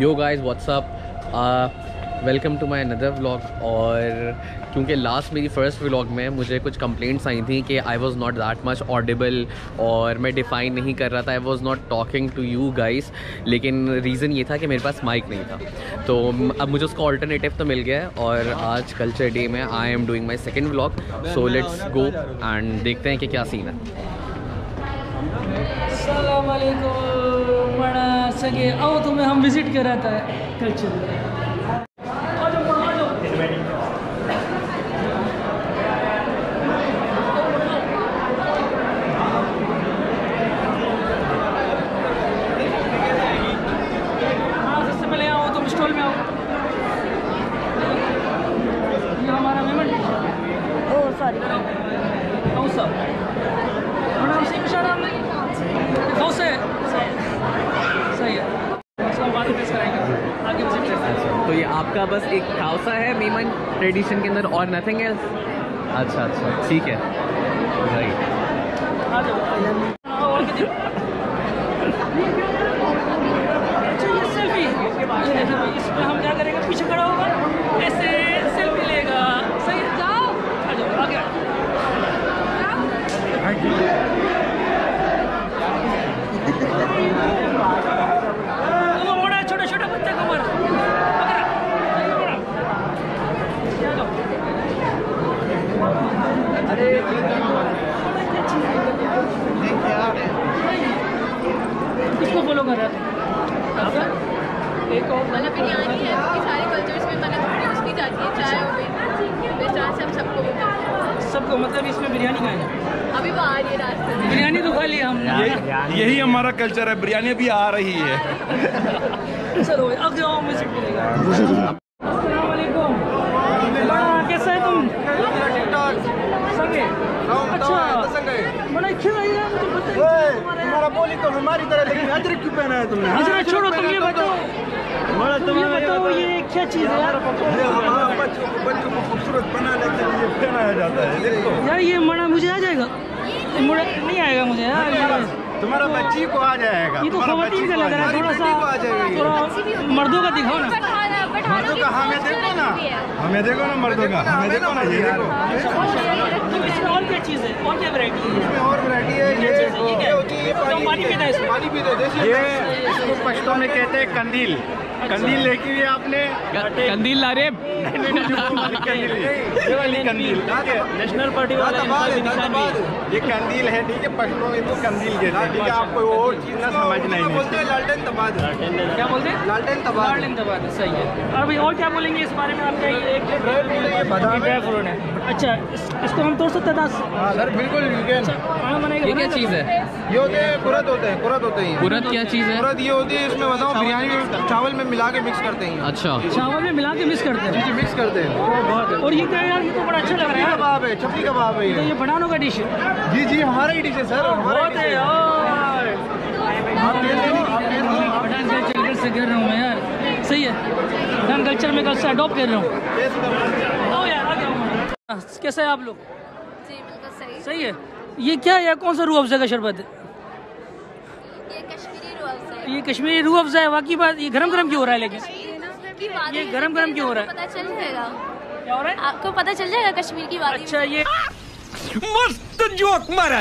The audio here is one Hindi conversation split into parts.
Yo guys what's up welcome to my another vlog और क्योंकि लास्ट मेरी फ़र्स्ट व्लॉग में मुझे कुछ कंप्लेंट्स आई थी कि I was not that much audible और मैं डिफ़ाइन नहीं कर रहा था. I was not talking to you guys लेकिन रीज़न ये था कि मेरे पास माइक नहीं था. तो अब मुझे उसका ऑल्टरनेटिव तो मिल गया है और आज कल्चर डे में I am doing my second vlog so let's go and देखते हैं कि क्या सीन है. बड़ा आओ तुम्हें हम विज़िट कर कराता है कल्चर हाँ, सबसे पहले आओ तुम स्टॉल में आओ ये हमारा मेमन ओ सॉरी आओ सब मैडम से इशारा हमने कौन से सही है इसको हम बाद में टेस्ट कराएँगे आगे विज़िट करते हैं तो ये आपका बस एक खाउसा है मीमन ट्रेडिशन के अंदर और नथिंग एल्स अच्छा अच्छा ठीक है. राइट आ जाओ आओ, और किधर? अच्छा ये सेल्फी ये देखो भाई, इसमें हम क्या करेंगे पीछे खड़ा होगा ऐसे सेल्फी लेगा सही है जाओ आ जाओ आगे वो बड़ा छोटा छोटा बच्चा को मारा पकड़ा सही है, बड़ा। ये आ जाओ। किसको फॉलो कर रहा था एक और मतलब बिरयानी है कि सारे कल्चर्स में मतलब प्रोड्यूस की जाती है चाय हो गई। वेस्टर्न से हम सबको सबको मतलब इसमें बिरयानी खाए हैं? अभी वो आ रही है रास्ते में बिरयानी तो खा लिया हमने। यही हमारा कल्चर है बिरयानी भी आ रही है। चलो अब जाओ मुझे मिलेगा। अस्सलाम वालेकुम। बड़ा कैसा है तुम? अच्छा बड़ा खेल है मुझे बताइए तुम्हारा बोली तो हमारी तरह लेकिन अजरक क्यों पहना है तुमने अच्छा छोड़ो तुम ये बताओ बड़ा तुम ये बताओ ये क्या चीज़ है यार ये हमारा बच्चों को बच्चों को खूबसूरत बनाने के लिए पहनाया जाता है देखो यार ये मना मुझे आ जाएगा मुझे नहीं आएगा मुझे यार तुम्हारा बच्ची को आ जाएगा ये तो खवतीन का लग रहा है थोड़ा सा थोड़ा मर्दों का दिखाओ ना मर्दों का हमें देखो ना हमें देखो ना मर्दों का हमें देखो ना ये देखो और क्या चीज़ है? और क्या वैरायटी है? इसमें और वैरायटी है ये ये होती है तो पानी पीता है पानी पीते हैं, ये इसको पश्तो में कहते हैं कंदील। कंदील लेके हुई आपने कंदील ला रहे ये वाली कंदील नेशनल पार्टी वाला इनका भी निशान भी है। ये कंदील है ठीक है पश्तो में तो कंदील हैं ठीक है आपको और चीज़ ना समझना ही। नहीं लालटेन तबाद क्या बोलते हैं? लालटेन गार्लिंग दबा दे सही है। अभी और क्या बोलेंगे इस बारे में? आपका ये एक है अच्छा इसको हम तोड़ सकते हैं हाँ सर बिल्कुल बनाएगा ये क्या। चीज़ है? ये होते हैं कुरत होते हैं कुरत होते हैं। कुरत क्या चीज़ है? कुरत ये होती है इसमें बताओ बिरयानी चावल में मिला के मिक्स करते हैं। अच्छा। चावल में मिला के मिक्स करते हैं। जी मिक्स करते हैं। और ये क्या है यार ये तो बड़ा अच्छा लग रहा है। कबाब है चपली कबाब है तो ये। ये बनानों का डिश है। जी जी हमारा ही डिश है सर हमारा बहुत है कल्चर से कर रहा हूँ मैं यार। सही है। पठान कल्चर में कल से अडॉप्ट कर रहा हूँ। कैसे है आप लोग? सही। सही है। ये क्या है यार? कौन सा रूह अफ़ज़ा का शरबत है? ये कश्मीरी रूह अफ़ज़ा है वाकई बात ये गरम गरम क्यों हो रहा है लेकिन? ये ना ये गरम-गरम क्यों हो रहा है? पता चल जाएगा। क्या हो रहा है? आपको पता चल जाएगा कश्मीर की बात अच्छा ये मस्त जोक मारा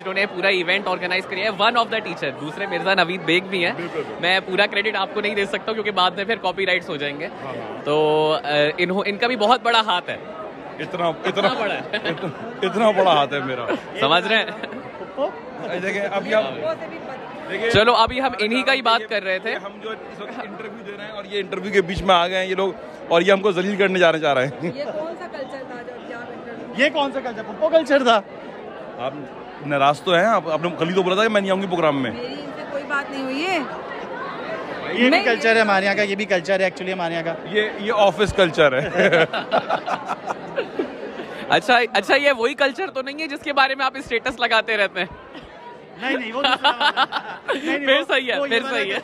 जिन्होंने पूरा इवेंट ऑर्गेनाइज किया है वन ऑफ़ द टीचर दूसरे मिर्ज़ा नवीद बेग भी हैं। मैं पूरा क्रेडिट आपको नहीं दे सकता क्योंकि बाद में फिर कॉपीराइट्स हो जाएँगे। तो अ, इन्हों इनका भी बहुत बड़ा हाथ है। इतना इतना इतना बड़ा है। इतना, इतना बड़ा हाथ है मेरा। समझ रहे हैं? देखिए अभी आप चलो अभी हम इन्हीं का ही बात कर रहे थे। हम जो इस वक्त इंटरव्यू दे रहे हैं और ये इंटरव्यू के बीच में आ गए हैं ये लोग और ये हमको जलील करने जाने जा रहे हैं। ये कौन सा कल्चर था ये कौन सा कल्चर पप्पो कल्चर था। आप नाराज़ तो हैं आप आपने कल ही तो बोला था कि मैं नहीं आऊँगी प्रोग्राम में। मेरी इनसे कोई बात नहीं हुई है। ये भी कल्चर है हमारे यहाँ का ये भी कल्चर है एक्चुअली हमारे यहाँ का। ये ये ऑफ़िस कल्चर है। अच्छा अच्छा ये वही कल्चर तो नहीं है जिसके बारे में आप स्टेटस लगाते रहते हैं। नहीं नहीं वो। नहीं, नहीं, फिर वो- सही है, फिर सही है।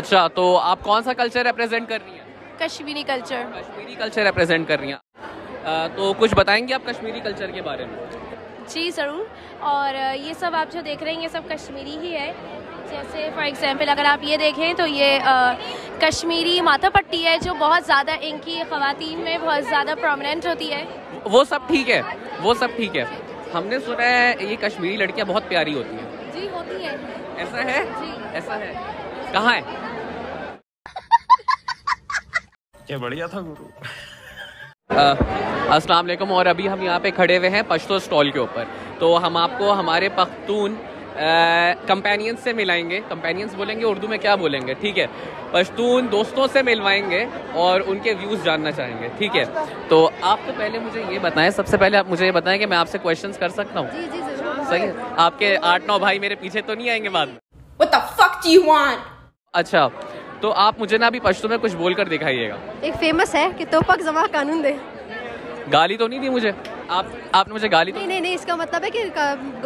अच्छा तो आप कौन सा कल्चर रिप्रेजेंट कर रही हैं? Kashmiri culture Kashmiri culture represent कर रही हैं। तो कुछ बताएँगे आप कश्मीरी कल्चर के बारे में? जी ज़रूर। और ये सब आप जो देख रहे हैं ये सब कश्मीरी ही है। जैसे फॉर एग्जांपल अगर आप ये देखें तो ये अ, कश्मीरी माथा पट्टी है जो बहुत ज़्यादा इनकी ख़वातीन में बहुत ज़्यादा प्रोमिनेंट होती है। वो सब ठीक है वो सब ठीक है। हमने सुना है ये कश्मीरी लड़कियाँ बहुत प्यारी होती हैं। जी होती है। ऐसा है? जी। ऐसा है? कहाँ है? क्या बढ़िया था गुरु? अस्सलाम वालेकुम और अभी हम यहाँ पे खड़े हुए हैं पश्तो स्टॉल के ऊपर। तो हम आपको हमारे पख्तून कंपेनियंस से मिलाएँगे। कंपेनियंस बोलेंगे उर्दू में क्या बोलेंगे? ठीक है? पश्तून दोस्तों से मिलवाएँगे और उनके व्यूज़ जानना चाहेंगे। ठीक है? तो आप तो पहले मुझे ये बताएँ सबसे पहले आप मुझे ये बताएँ कि मैं आपसे क्वेश्चंस कर सकता हूँ। जी जी ज़रूर। सही है? आपके आठ नौ भाई मेरे पीछे तो नहीं आएँगे बाद में? अच्छा तो आप मुझे ना अभी पश्तो में कुछ बोल कर दिखाइएगा। एक फ़ेमस है कि तो पक जमा कानून दे। गाली तो नहीं दी मुझे? आप आपने मुझे गाली तो नहीं नहीं नहीं इसका मतलब है कि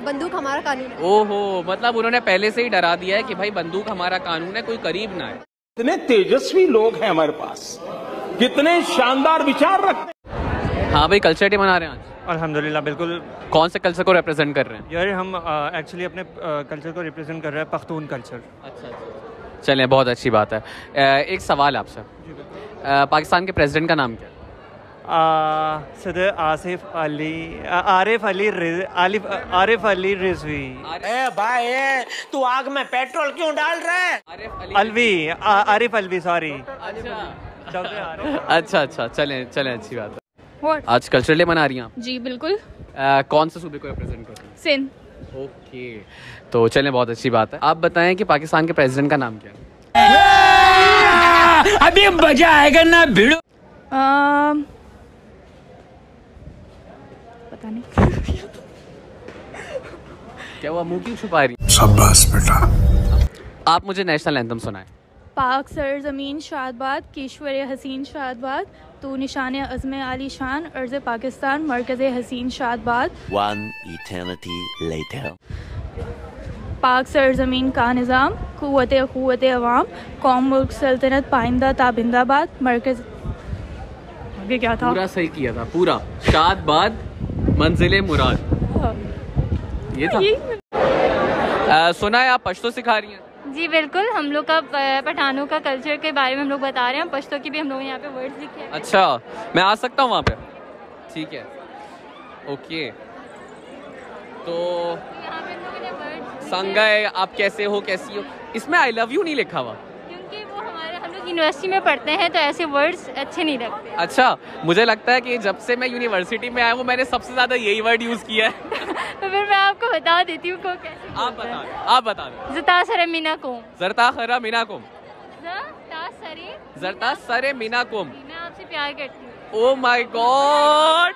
बंदूक हमारा कानून है। ओहो मतलब उन्होंने पहले से ही डरा दिया है कि भाई बंदूक हमारा कानून है कोई करीब ना है कितने तेजस्वी लोग हैं हमारे पास। कितने शानदार विचार रखते हाँ। भाई कल्चर डे मना रहे हैं आज। अल्हम्दुलिल्लाह बिल्कुल। कौन से कल्चर को रिप्रेजेंट कर रहे हैं? यार हम एक्चुअली अपने कल्चर को रिप्रेजेंट कर रहे हैं पख्तून कल्चर अच्छा। चलें बहुत अच्छी बात है। एक सवाल आपसे। पाकिस्तान के प्रेसिडेंट का नाम क्या? है सदर आसिफ अली आरिफ अली रिज- आलिफ आरिफ अली रिजवी। भाई तू आग में पेट्रोल क्यों डाल रहा है? अलवी आरिफ अलवी सॉरी। अच्छा। अच्छा अच्छा चलें चलें अच्छी बात है। आज कल्चर डे मना रही हैं आप? जी बिल्कुल। कौन से सूबे को रिप्रेजेंट कर हैं? सिंध। ओके। तो चलें बहुत अच्छी बात है। आप बताएँ कि पाकिस्तान के प्रेसिडेंट का नाम क्या है? अभी मज़ा आएगा ना भिड़ो। पता नहीं। क्या हुआ मुँह क्यों छुपा रही? शाबाश बेटा। आप मुझे नेशनल एंथम सुनाएँ। पाक सर ज़मीन शादबाद कीश्वर हसीन शादबाद तो निशान अज़म आली शान अर्ज़ पाकिस्तान मरकज़ हसीन शादबाद. पाक सरजमीन का निज़ाम क़ुत क़ुत अवाम कौम मुल्क सल्तनत पाइंदा ताबिंदाबाद मरकज़। आगे क्या था? पूरा सही किया था पूरा। शाद बाद मंजिल मुराद। ये था। अ, सुना है आप पश्तो सिखा रही हैं। जी बिल्कुल। हम लोग का पठानों का कल्चर के बारे में हम लोग बता रहे हैं। पश्तो की भी हम लोग यहाँ पे वर्ड लिखे हैं। अच्छा मैं आ सकता हूँ वहाँ पे? ठीक है। ओके। तो संगय आप कैसे हो कैसी हो? इसमें आई लव यू नहीं लिखा हुआ क्योंकि वो हमारे हम लोग यूनिवर्सिटी में पढ़ते हैं तो ऐसे वर्ड्स अच्छे नहीं लगते। अच्छा मुझे लगता है कि जब से मैं यूनिवर्सिटी में आया हूँ मैंने सबसे ज़्यादा यही वर्ड यूज़ किया है। तो फिर मैं आपको बता देती हूँ कैसे आप बता दें आप बता दें। जता सर मीना कोम जरता खरा मीना कुम जरता सरे मीना कुम मैं आपसे प्यार करती हूँ। ओ माई गॉड